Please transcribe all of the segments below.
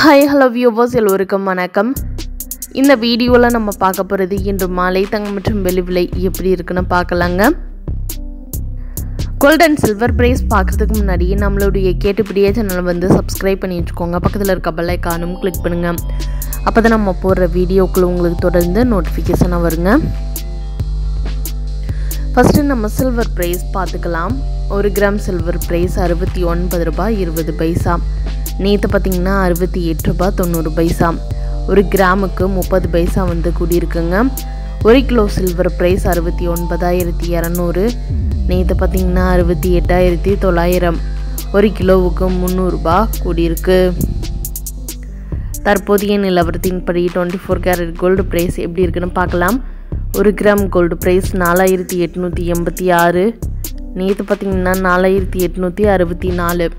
Hi hello viewers எல்லோருக்கும் வணக்கம். இந்த வீடியோவில் நம்ம பார்க்க போகிறது இன்று மாலை தங்கம் மற்றும் வெளி விலை எப்படி இருக்குன்னு பார்க்கலாங்க. கோல்ட் அண்ட் சில்வர் ப்ரைஸ் பார்க்குறதுக்கு முன்னாடி நம்மளுடைய கேட்டுப்படியே சேனலை வந்து சப்ஸ்கிரைப் பண்ணி வச்சுக்கோங்க. பக்கத்தில் இருக்க பெல் ஐக்கானும் கிளிக் பண்ணுங்கள் அப்போ தான் நம்ம போடுற வீடியோக்குள்ள உங்களுக்கு தொடர்ந்து நோட்டிஃபிகேஷனாக வருங்க. ஃபஸ்ட்டு நம்ம சில்வர் ப்ரைஸ் பார்த்துக்கலாம். ஒரு கிராம் சில்வர் ப்ரைஸ் அறுபத்தி ஒன்பது ரூபாய் இருபது பைசா. நேற்று பார்த்திங்கன்னா அறுபத்தி எட்டு ரூபாய் தொண்ணூறு பைசா. ஒரு கிராமுக்கு முப்பது பைசா வந்து கூடியிருக்குங்க. ஒரு கிலோ சில்வர் ப்ரைஸ் அறுபத்தி ஒன்பதாயிரத்தி இரநூறு. நேற்று பார்த்திங்கன்னா அறுபத்தி எட்டாயிரத்தி தொள்ளாயிரம். ஒரு கிலோவுக்கு முந்நூறுரூபா கூடியிருக்கு. தற்போதைய நிலவரத்தின்படி twenty four carat gold price எப்படி இருக்குன்னு பார்க்கலாம். ஒரு கிராம் கோல்டு ப்ரைஸ் நாலாயிரத்தி எட்நூற்றி எண்பத்தி ஆறு. நேற்று பார்த்திங்கன்னா நாலாயிரத்தி எட்நூற்றி அறுபத்தி நாலு.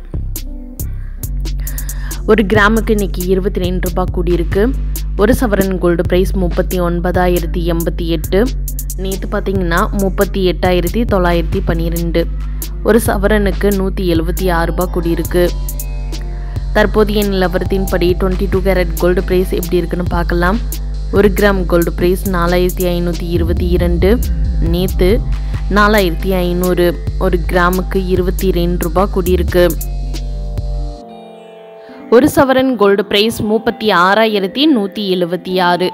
ஒரு கிராமுக்கு இன்றைக்கி இருபத்தி ரெண்டு ரூபா கூடியிருக்கு. ஒரு சவரன் கோல்டு ப்ரைஸ் முப்பத்தி ஒன்பதாயிரத்தி எண்பத்தி எட்டு. நேற்று பார்த்திங்கன்னா முப்பத்தி எட்டாயிரத்தி தொள்ளாயிரத்தி பன்னிரெண்டு. ஒரு சவரனுக்கு நூற்றி எழுபத்தி ஆறு ரூபா கூடியிருக்கு. தற்போதைய நிலவரத்தின்படி twenty two carat gold price எப்படி இருக்குன்னு பார்க்கலாம். ஒரு கிராம் கோல்டு ப்ரைஸ் நாலாயிரத்தி ஐநூற்றி இருபத்தி இரண்டு. நேற்று நாலாயிரத்தி ஐநூறு. ஒரு கிராமுக்கு இருபத்தி ரெண்டு ரூபா கூடியிருக்கு. ஒரு சவரன் கோல்டு ப்ரைஸ் முப்பத்தி ஆறாயிரத்தி நூற்றி எழுபத்தி ஆறு.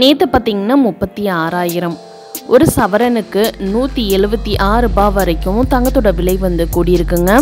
நேற்று பார்த்திங்கன்னா முப்பத்தி ஆறாயிரம். ஒரு சவரனுக்கு நூற்றி எழுபத்தி ஆறு ரூபாய் வரைக்கும் தங்கத்தோட விலை வந்து கூடியிருக்குங்க.